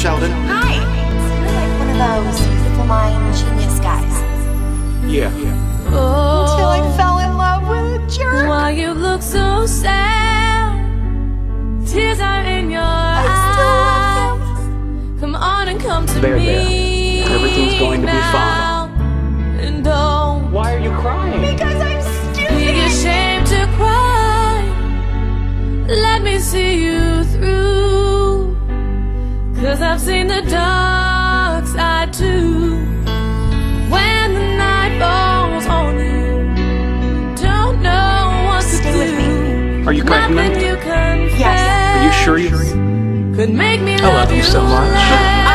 Sheldon. Hi. You're like one of those beautiful mind genius guys. Yeah. Until I oh. fell in love with a jerk. Why you look so sad? Tears are in your I eyes. Come on and come to There, me. there. Everything's going to be fine. And don't Why are you crying? Because I'm be stupid. ashamed to cry. Let me see you through. Cause I've seen the dark side too. When the night falls on you, don't know what to Stay do. with me. Are you Nothing pregnant? you confess Yes. Are you sure you? could make me I love you so much.